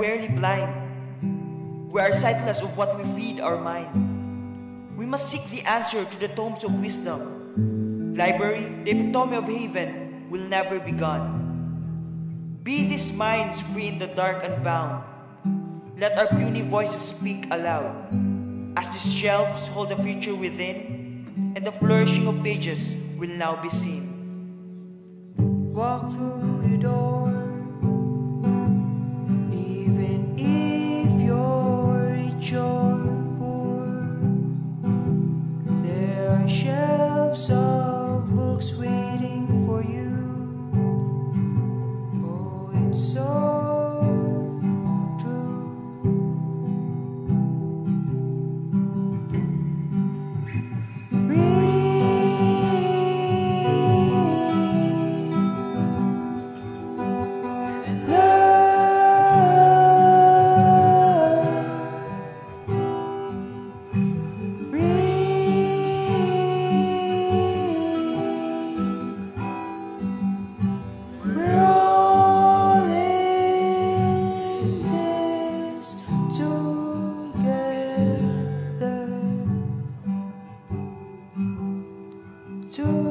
rarely blind. We are sightless of what we feed our mind. We must seek the answer to the tomes of wisdom. Library, the epitome of haven, will never be gone. Be these minds free in the dark and bound. Let our puny voices speak aloud. As these shelves hold the future within, and the flourishing of pages will now be seen. Walk through the door. to